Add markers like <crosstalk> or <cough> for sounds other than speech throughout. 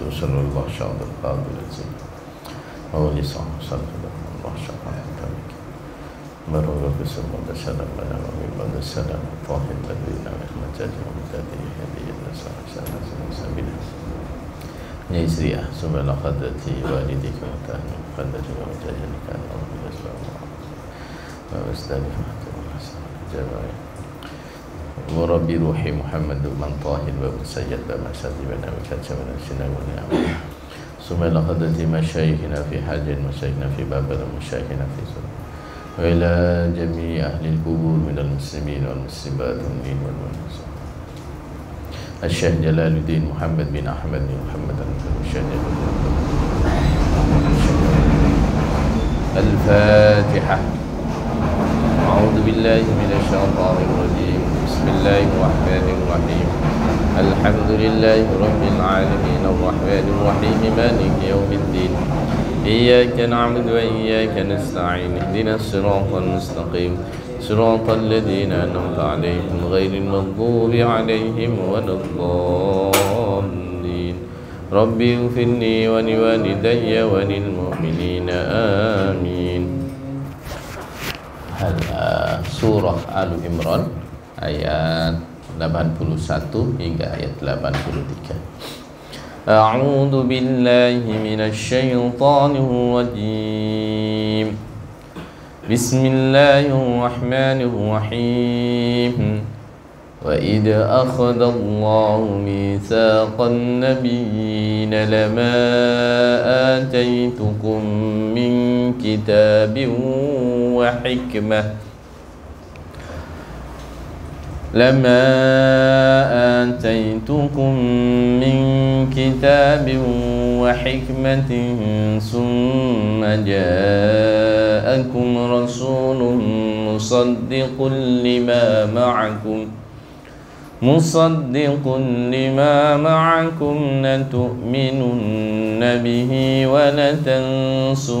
خصوصا الله شاطر قابل زين مولي صاحب صدق الله شاطر حبك مرور بسم الله سلام من أمامي من السلام طاهر الذين رحمة المتدين هذه النساء سنة سبيلا يسري أحسب لقدرة والدك وتهني قدرة وجهلك أن أرضي أسلام وأستني فهد الله سبحانه جميعا وربي روحي محمد بن طاهر وابن سيد بن سيد بن أبي كتب من السنة والنعم ثم لقدت مشايخنا في حاج مشايخنا في باب مشايخنا في سنة وإلى جميع أهل القبور من المسلمين والمسلمات والمؤمنين والمؤمنين الشيخ جلال الدين محمد بن أحمد بن محمد الشيخ الفاتحة. أعوذ بالله من الشيطان الرجيم. بسم الله الرحمن الرحيم. الحمد لله رب العالمين. الرحمن الرحيم. مالك يوم الدين. إياك نعبد وإياك نستعين. اهدنا الصراط المستقيم. صراط الذين أنعمت عليهم غير المغضوب عليهم ولا الضالين. ربي اغفر لي ولوالدي وللمؤمنين. آمين. surah Al Imran ayat 81 hingga ayat 83 A'udzu billahi minasy syaithanir rajim Bismillahirrahmanirrahim وإذ أخذ الله ميثاق النبيين لما آتيتكم من كتاب وحكمة لما آتيتكم من كتاب وحكمة ثم جاءكم رسول مصدق لما معكم مصدق لما معكم لتؤمنن به ولتنصرنه.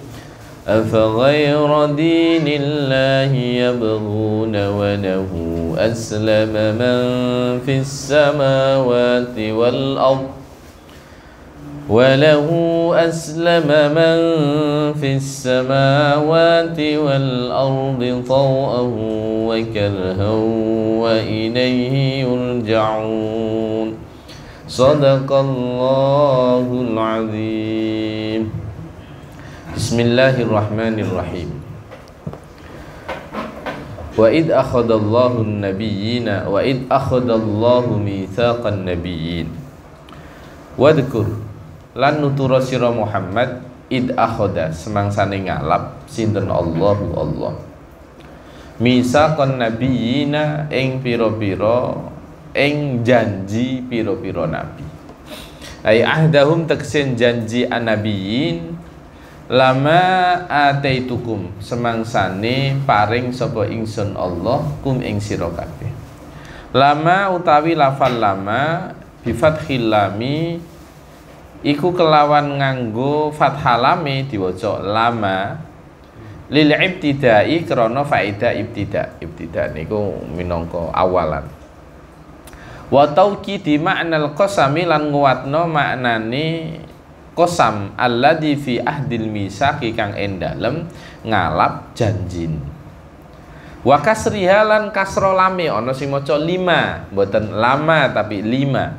أفغير دين الله يبغون وله أسلم من في السماوات والأرض وله أسلم من في السماوات والأرض طوءا وكرها وإليه يرجعون. صدق الله العظيم. Bismillahirrahmanirrahim. Wa id akhadallahu nabiyyina wa id akhadallahu mitsaqan nabiyyin. Wadhkur lan nutura sira Muhammad id akhada semangsane ngalap sinten Allahu Allah. Misaqan nabiyyina ing pira-pira ing janji pira-pira nabi. Ai ahdahum teksin janji anabiyin lama ataitukum semangsane paring sapa ingsun Allah kum ing sira kabeh. Lama utawi lafal lama bi fathil lami iku kelawan nganggo fathalame diwaca lama. Lil ibtidai krana faida ibtida ibtida niku minangka awalan. Wa tauqidi ma'nal qasami lan nguwatno maknane kosam alladzi fi ahdil misaki kang endalem ngalap janjin. Wa kasriha kasro lami ana sing maca lima. Mboten lama tapi lima.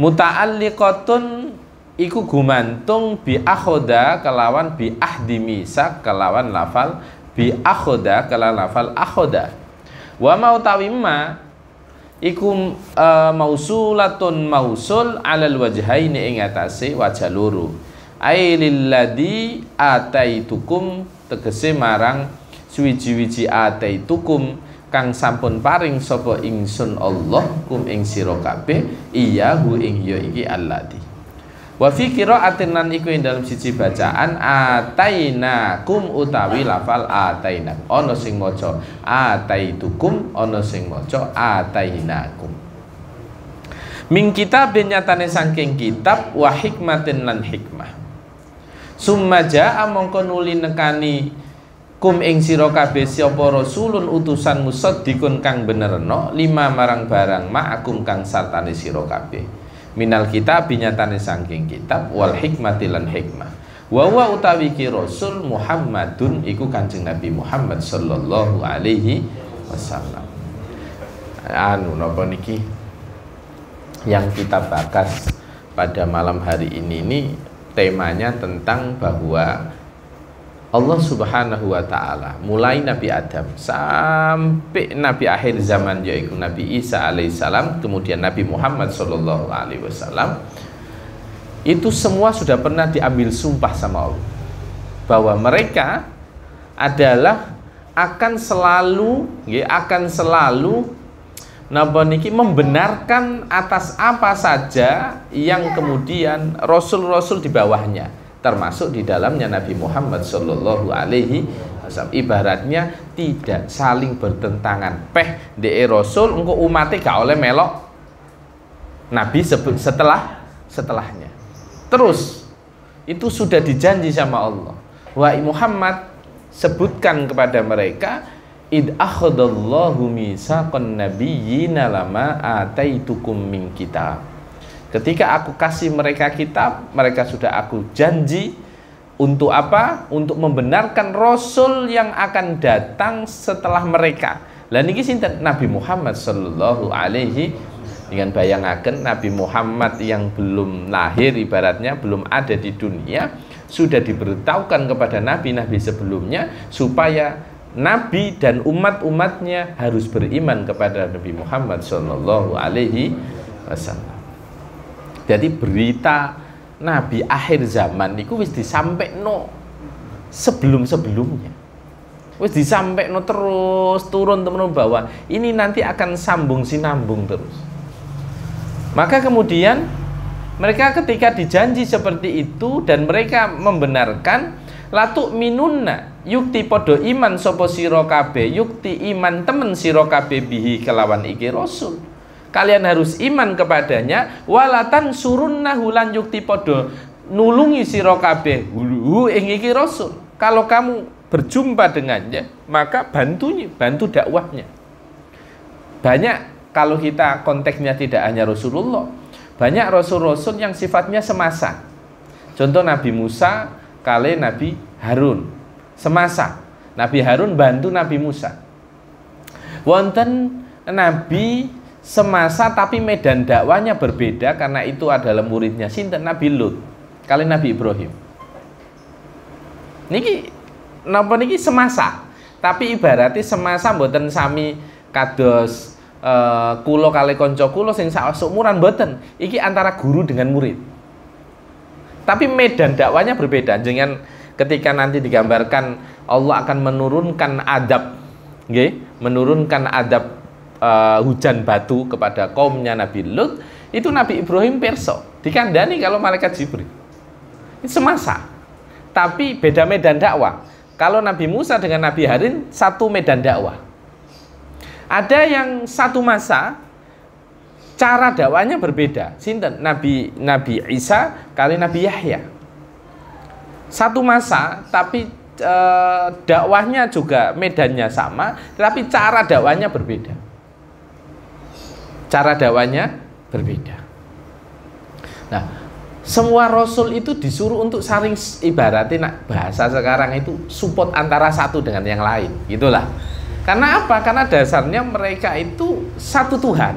Muta'alliqatun iku gumantung bi akhoda kelawan bi ahdi misak kelawan lafal bi akhoda kelawan lafal akhoda. Wa mau tawimma iku uh, mausulatun mausul alal wajhaini ing atase wajah loro. Ai lilladzi ataitukum tegese marang suwiji-wiji ataitukum kang sampun paring sapa ingsun Allah kum ing sira kabeh iyahu ing ya iki alladzi Wa fi qira'atin nan iku dalam siji bacaan atainakum utawi lafal ataina. Ana sing maca ataitukum, ana sing maca atainakum. Min kitab nyatane saking kitab wa hikmatin lan hikmah. Summa jaa mongko nuli nekani kum ing sira kabeh sapa rasulun utusan musaddiqun kang benerno lima marang barang ma'akum kang sartane sira kabeh minal kitab binyatane saking kitab wal hikmati lan hikmah. Wa wa utawi ki rasul Muhammadun iku Kanjeng Nabi Muhammad sallallahu alaihi wasallam. Anu napa niki? Yang kita bahas pada malam hari ini ini temanya tentang bahwa Allah Subhanahu wa taala mulai Nabi Adam sampai Nabi akhir zaman yaitu Nabi Isa alaihissalam kemudian Nabi Muhammad sallallahu alaihi wasallam itu semua sudah pernah diambil sumpah sama Allah bahwa mereka adalah akan selalu ya, akan selalu niki membenarkan atas apa saja yang kemudian rasul-rasul di bawahnya termasuk di dalamnya Nabi Muhammad Shallallahu Alaihi Wasallam. Ibaratnya tidak saling bertentangan. Peh de Rasul engkau umatnya gak oleh melok Nabi setelah setelahnya. Terus itu sudah dijanji sama Allah. Wa Muhammad sebutkan kepada mereka id akhadallahu misaqan nabiyyina lama ataitukum min kitab Ketika aku kasih mereka kitab, mereka sudah aku janji untuk apa? Untuk membenarkan rasul yang akan datang setelah mereka. Lah niki sinten? Nabi Muhammad sallallahu alaihi dengan bayangaken Nabi Muhammad yang belum lahir ibaratnya belum ada di dunia sudah diberitahukan kepada nabi-nabi sebelumnya supaya nabi dan umat-umatnya harus beriman kepada Nabi Muhammad sallallahu alaihi wasallam. Jadi berita Nabi akhir zaman itu wis no sebelum-sebelumnya. Wis no terus turun teman bahwa ini nanti akan sambung sinambung terus. Maka kemudian mereka ketika dijanji seperti itu dan mereka membenarkan latuk minunna yukti podo iman sopo siro yukti iman temen siro bihi kelawan iki rasul kalian harus iman kepadanya walatan surunna hulan yukti podo nulungi sira kabeh. Hu ing iki rasul. Kalau kamu berjumpa dengannya maka bantunya bantu dakwahnya. Banyak kalau kita konteksnya tidak hanya Rasulullah banyak rasul-rasul yang sifatnya semasa. Contoh Nabi Musa kali Nabi Harun. Semasa. Nabi Harun bantu Nabi Musa. Wonten Nabi semasa tapi medan dakwanya berbeda karena itu adalah muridnya sinten? Nabi Lut. Kali Nabi Ibrahim. Niki napa niki semasa? Tapi ibaratnya semasa mboten sami kados uh, kulo kali konco kulo sing sak umuran mboten. Iki antara guru dengan murid. Tapi medan dakwanya berbeda. Dengan ketika nanti digambarkan Allah akan menurunkan adab nggih? Menurunkan adab uh, hujan batu kepada kaumnya Nabi Lut itu Nabi Ibrahim perso. Dikandani kalau malaikat Jibril. Itu semasa. Tapi beda medan dakwah. Kalau Nabi Musa dengan Nabi Harun satu medan dakwah. Ada yang satu masa cara dakwanya berbeda. Sinten? Nabi Nabi Isa kali Nabi Yahya. Satu masa tapi e, dakwahnya juga medannya sama tapi cara dakwanya berbeda cara dakwanya berbeda. Nah, semua rasul itu disuruh untuk saling ibaratnya nak bahasa sekarang itu support antara satu dengan yang lain, gitulah. Karena apa? Karena dasarnya mereka itu satu Tuhan.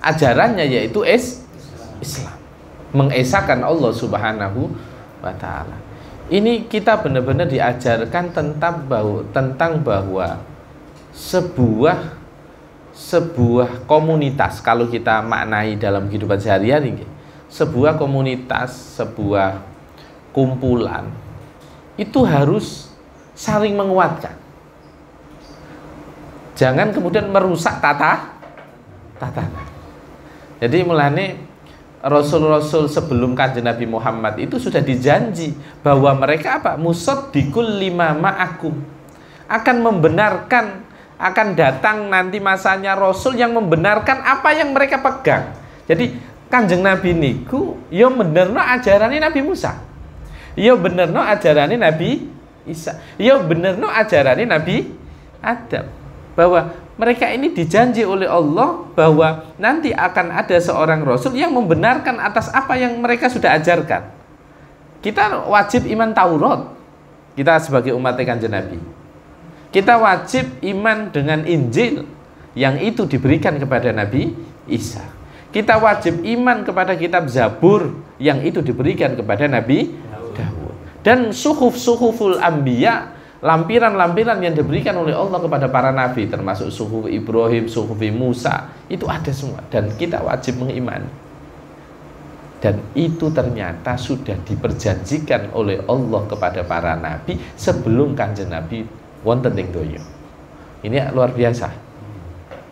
Ajarannya yaitu es Islam. Mengesahkan Allah Subhanahu wa taala. Ini kita benar-benar diajarkan tentang bahwa tentang bahwa sebuah sebuah komunitas kalau kita maknai dalam kehidupan sehari-hari sebuah komunitas sebuah kumpulan itu harus saling menguatkan jangan kemudian merusak tata tatanan jadi mulane Rasul-rasul sebelum kanjeng Nabi Muhammad itu sudah dijanji bahwa mereka apa? Musaddiqul lima ma'akum. Akan membenarkan akan datang nanti masanya Rasul yang membenarkan apa yang mereka pegang. Jadi kanjeng Nabi niku yo ya benerno ajarannya Nabi Musa. Yo ya benerno ajarannya Nabi Isa. Yo ya benerno ajarannya Nabi Adam. Bahwa mereka ini dijanji oleh Allah bahwa nanti akan ada seorang rasul yang membenarkan atas apa yang mereka sudah ajarkan. Kita wajib iman Taurat. Kita sebagai umat kanjeng Nabi. Kita wajib iman dengan Injil yang itu diberikan kepada Nabi Isa. Kita wajib iman kepada kitab Zabur yang itu diberikan kepada Nabi Dawud. Dan suhuf-suhuful ambiya lampiran-lampiran yang diberikan oleh Allah kepada para nabi termasuk suhuf Ibrahim, suhuf Musa itu ada semua dan kita wajib mengimani dan itu ternyata sudah diperjanjikan oleh Allah kepada para nabi sebelum kanjeng nabi wonten ing donya. Ini luar biasa.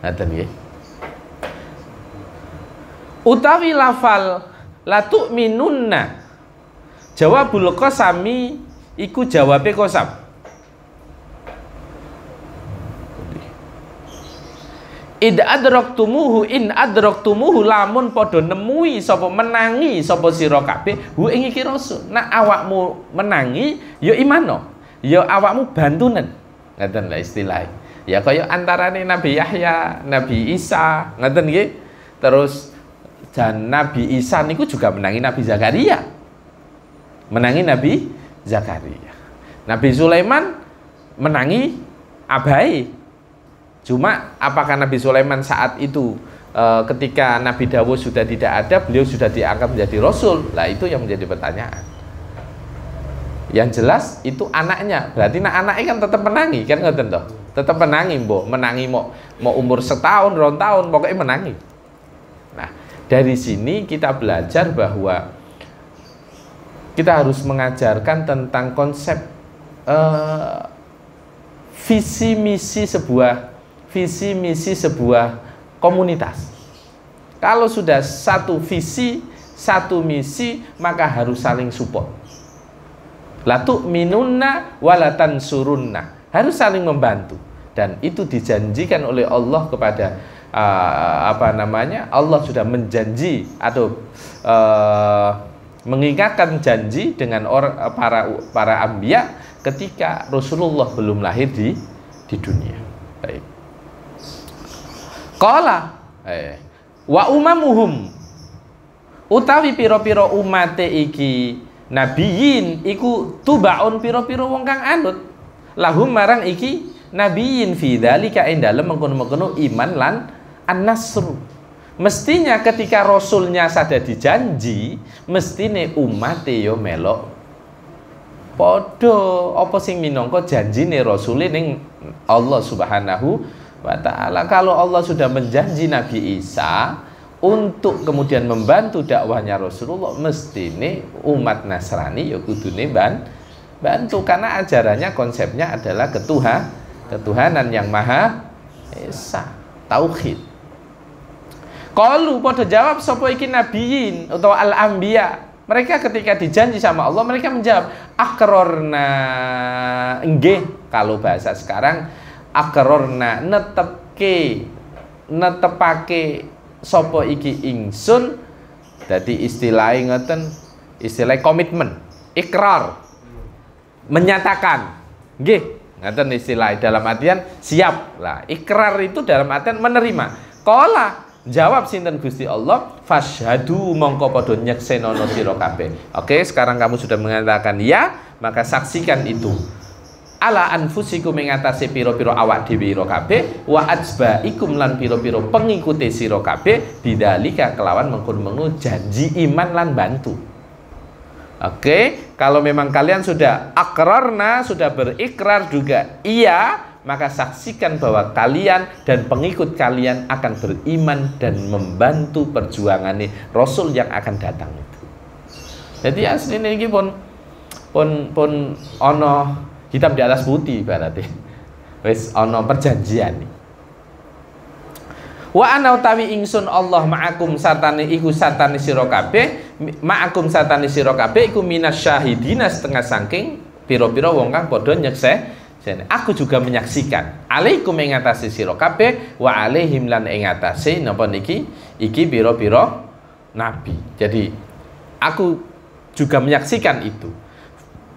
Ngaten nggih. Utawi lafal la tu'minunna. Jawabul qasami iku jawabe qasam. Id adraktumuhu in adraktumuhu lamun padha nemui sapa menangi sapa sira kabeh hu ing iki rasul. Nak awakmu menangi ya imano ya awakmu bantunen ngaten lah istilah. Ya kaya antarane Nabi Yahya Nabi Isa ngaten nggih? Terus dan Nabi Isa niku juga menangi Nabi Zakaria. Menangi Nabi Zakaria. Nabi Sulaiman menangi Abai. Cuma apakah Nabi Sulaiman saat itu e, ketika Nabi Dawud sudah tidak ada, beliau sudah diangkat menjadi rasul? Lah itu yang menjadi pertanyaan. Yang jelas itu anaknya. Berarti nah anaknya kan tetap menangi kan nggak tentu. Tetap menangi, Mbok. Menangi mau mau umur setahun, dua tahun, pokoknya menangi. Nah, dari sini kita belajar bahwa kita harus mengajarkan tentang konsep uh, visi misi sebuah visi misi sebuah komunitas. Kalau sudah satu visi, satu misi, maka harus saling support. Latu minunna walatan surunna. Harus saling membantu. Dan itu dijanjikan oleh Allah kepada uh, apa namanya? Allah sudah menjanji atau uh, mengingatkan janji dengan orang para para ambia ketika Rasulullah belum lahir di di dunia. Baik. Qala eh, wa umamuhum utawi pira-pira umate iki nabiyin iku tubaun pira-pira wong kang anut lahum marang iki nabiyin fi dzalika ing dalem mengkono-mengkono iman lan an-nasru. Mestinya ketika rasulnya sada dijanji mestine umate yo melok. Podo apa sing minangka janjine rasule ning Allah Subhanahu wa ta'ala? Kalau Allah sudah menjanji Nabi Isa untuk kemudian membantu dakwahnya Rasulullah mesti ini umat Nasrani ya kudune ban bantu. Karena ajarannya konsepnya adalah ketuhan ketuhanan yang maha esa tauhid. Kalau pada jawab sapa iki nabiyin? Atau al anbiya mereka ketika dijanji sama Allah mereka menjawab akrorna. Nggih kalau bahasa sekarang akrorna. Netepke netepake sopo iki ingsun? Jadi istilah ngeten istilah komitmen ikrar. Menyatakan. Nggih ngeten istilah dalam artian siap. Lah ikrar itu dalam artian menerima. Kola jawab sinten Gusti Allah? Fashadu mongko padha nyeksenono sira kabeh. Oke sekarang kamu sudah mengatakan ya maka saksikan itu ala anfusikum mengatasi piro-piro awak dhewe ira kabeh wa ikum lan piro-piro pengikuti sira kabeh bidalika kelawan mengkon-mengu janji iman lan bantu Oke, kalau memang kalian sudah akrarna, sudah berikrar juga iya, maka saksikan bahwa kalian dan pengikut kalian akan beriman dan membantu perjuangan nih Rasul yang akan datang itu. Jadi asli ini pun pun pun ono hitam di atas putih berarti wis ana perjanjian Wa ana utawi ingsun Allah ma'akum sartane iku sartane sira kabeh ma'akum sartane sira kabeh iku minas syahidina setengah saking pira-pira wong kang padha nyekse Aku juga menyaksikan alaikum ing atase sira kabeh wa alaihim lan ing atase napa niki iki pira-pira nabi. Jadi aku juga menyaksikan itu.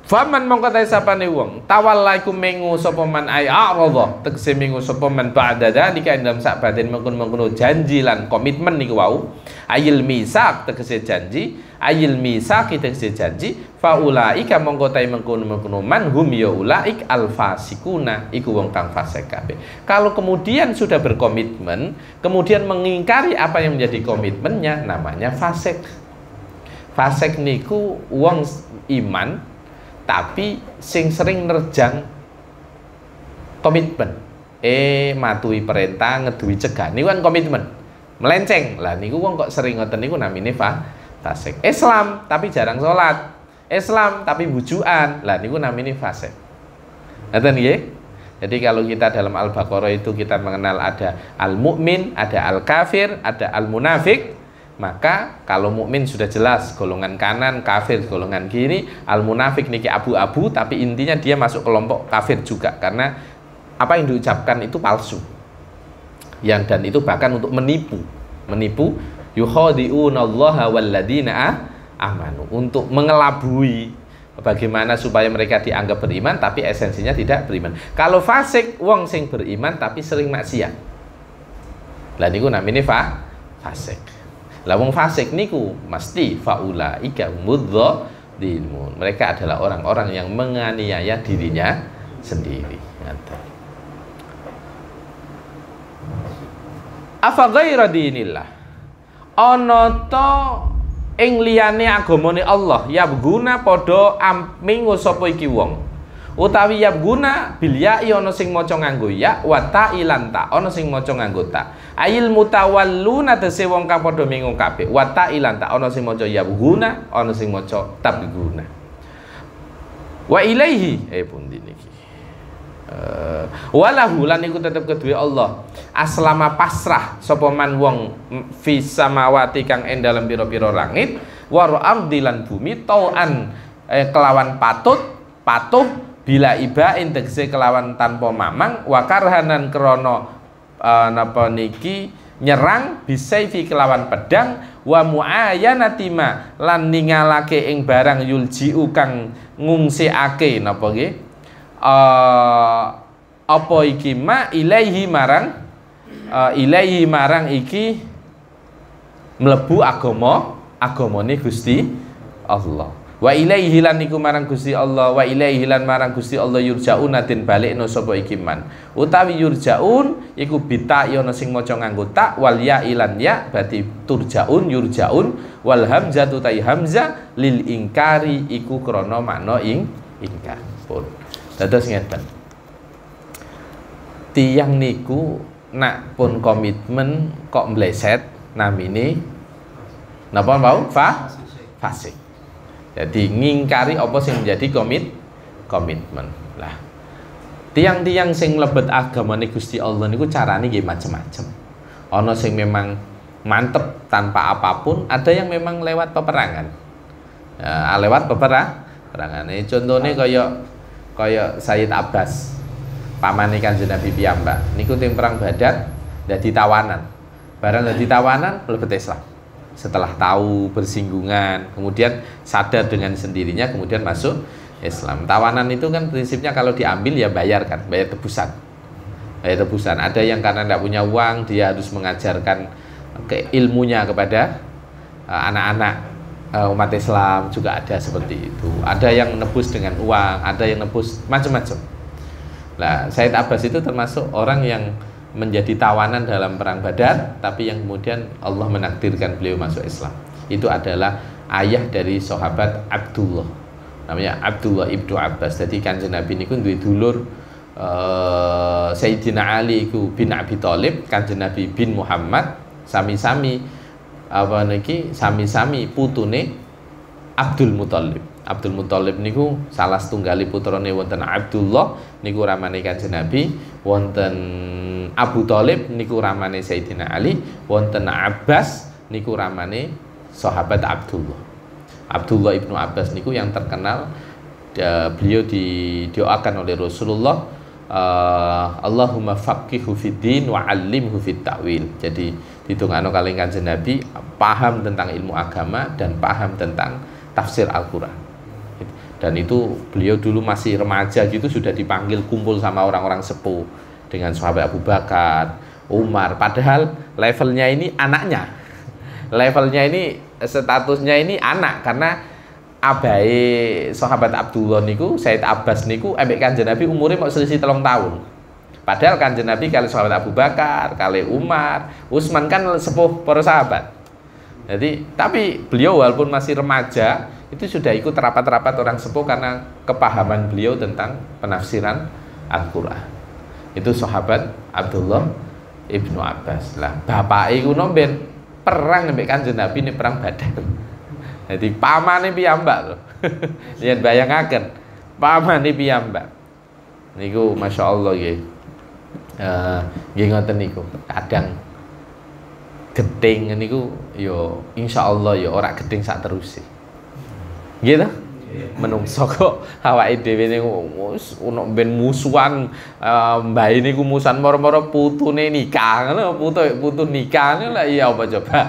Faman mongko ta sapane wong tawallaiku mengu sapa man ay a'radha tegese mengu sapa man ba'da dalika dalam sak batin mengkon-mengkon janji lan komitmen niku wau. Ayil misak tegese janji. Ayil misak tegese janji. Faulaika mongko ta mengkon-mengkon man hum ya ulaik al fasikuna iku wong kang fasik kabeh. Kalau kemudian sudah berkomitmen kemudian mengingkari apa yang menjadi komitmennya namanya fasik. Fasik niku wong iman tapi sing sering nerjang komitmen. Eh matui perintah ngedui cegah. Ini kan komitmen. Melenceng. Lah niku wong kok sering ngoten niku namine fa fasik Islam tapi jarang sholat. Islam tapi bujuan lah niku namine fasik ngoten nggih? Jadi kalau kita dalam Al-Baqarah itu kita mengenal ada al-mukmin, ada al-kafir, ada al-munafik, maka kalau mukmin sudah jelas golongan kanan kafir golongan kiri al munafik niki abu-abu tapi intinya dia masuk kelompok kafir juga. Karena apa yang diucapkan itu palsu. Yang dan itu bahkan untuk menipu. Menipu yukhadi'unallaha walladina amanu. Untuk mengelabui bagaimana supaya mereka dianggap beriman tapi esensinya tidak beriman. Kalau fasik wong sing beriman tapi sering maksiat. Lah niku namanya fa fasik lah wong fasik niku mesti faula ika dilmun. Mereka adalah orang-orang yang menganiaya dirinya sendiri. Afa ghaira dinillah. Ana ta ing liyane agamane Allah ya guna padha amping sapa iki wong utawi yab guna bil ya ana sing maca nganggo ya wa ta ilan ta ana sing maca nganggo ta ayil mutawalluna tese wong kang padha mingung kabeh. Wa ta ilan ta ana sing maca yab guna ana sing maca tabguna wa ilaihi eh pundi niki? Uh, walahu lan iku tetep kedue Allah. Aslama pasrah sapa man wong fi samawati kang ing dalem pira-pira langit wa ardi lan bumi tauan eh, kelawan patut patuh bila ibain tegese kelawan tanpa mamang wakarhanan krono uh, napa niki nyerang bisaifi kelawan pedang wa muayanatima lan ningalake ing barang yuljiu kang ngungsiake napa nggih? Uh, apa iki? Ma ilaihi marang uh, ilaihi marang iki mlebu agama agamane Gusti Allah Wa ilaihi lan iku marang Gusti Allah wa ilaihi lan marang Gusti Allah yurjaun den balekno sapa iki man. Utawi yurjaun iku bita ya ana sing maca nganggo tak wal ya ilan ya berarti turjaun yurjaun wal hamzatu tai hamzah lil ingkari iku krana makna ing ingkar. Pun. Dados ngeten. Tiang niku nak pun komitmen kok meleset namine napa mau fa fasik jadi ngingkari apa sing menjadi komit komitmen. Lah tiang-tiang sing lebet agama nih Gusti Allah niku carane nggih macam-macam. Ana sing memang mantep tanpa apa pun, ada yang memang lewat peperangan. Ya, lewat peperangan. Ini contohnya kaya kaya Sayyid Abbas, pamane Kanjeng Nabi piyambak. Niku tim perang Badar dadi tawanan. Barang dadi tawanan mlebet Islam setelah tahu bersinggungan kemudian sadar dengan sendirinya kemudian masuk Islam. Tawanan itu kan prinsipnya kalau diambil ya bayar kan bayar tebusan. Bayar tebusan. Ada yang karena tidak punya uang dia harus mengajarkan ke ilmunya kepada eh, anak-anak uh, umat Islam juga ada seperti itu. Ada yang nebus dengan uang ada yang nebus macam-macam. Lah Said Abbas itu termasuk orang yang menjadi tawanan dalam perang Badar tapi yang kemudian Allah menakdirkan beliau masuk Islam. Itu adalah ayah dari sahabat Abdullah. Namanya Abdullah ibnu Abbas. Jadi kanjeng Nabi ini pun dulur uh, Sayyidina Ali itu bin Abi Thalib kanjeng Nabi bin Muhammad sami-sami apa niki sami-sami putune Abdul Muthalib Abdul Muthalib niku salah setunggali putrane wonten Abdullah niku ramane Kanjeng Nabi, wonten Abu Thalib niku ramane Sayyidina Ali, wonten Abbas niku ramane sahabat Abdullah. Abdullah ibnu Abbas niku yang terkenal dia, beliau didoakan oleh Rasulullah uh, Allahumma faqihu fid din wa 'allimhu fit ta'wil. Jadi ditungano kali Kanjeng Nabi paham tentang ilmu agama dan paham tentang tafsir Al-Qur'an dan itu beliau dulu masih remaja gitu sudah dipanggil kumpul sama orang-orang sepuh dengan sahabat Abu Bakar, Umar. Padahal levelnya ini anaknya, levelnya ini statusnya ini anak karena abai sahabat Abdullah niku Said Abbas niku ambek kanjeng Nabi umurnya mau selisih telung tahun. Padahal kanjeng Nabi kali sahabat Abu Bakar, kali Umar, Utsman kan sepuh para sahabat. Jadi tapi beliau walaupun masih remaja itu sudah ikut rapat-rapat orang sepuh karena kepahaman beliau tentang penafsiran Al-Quran. Itu sahabat Abdullah ibnu Abbas. Lah bapak iku nomben perang nembe kanjeng Nabi ini perang Badar. <laughs> Jadi paman ini piyambak loh lihat <laughs> bayangaken paman ini piyambak. Niku masya Allah ya uh, ngoten niku. Kadang geding niku yo insya Allah yo ora geding sak terus sih. Gitu menungso kok awake dhewe niku ono ben musuhan uh, mbah niku musuhan moro-moro putune nikah ngono putu putu nikah ngono lah iya apa coba?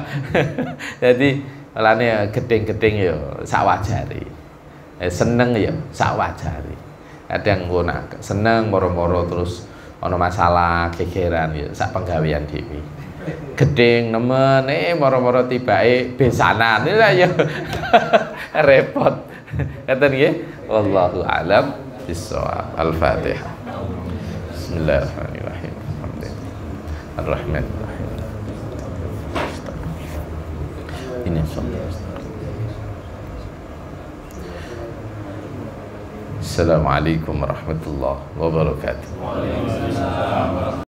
<laughs> Jadi lane gedeng-gedeng ya sak wajare eh, seneng ya sak wajare kadang ngono seneng moro-moro terus ono masalah gegeran ya sak penggawean dhewe gedeng nemen eh moro-moro tibake besanan. Lah ya. <laughs> Repot. Kata nggih? Wallahu alam bisawab al-fatihah. Bismillahirrahmanirrahim. Ar-Rahmanirrahim. Ini Assalamualaikum warahmatullahi wabarakatuh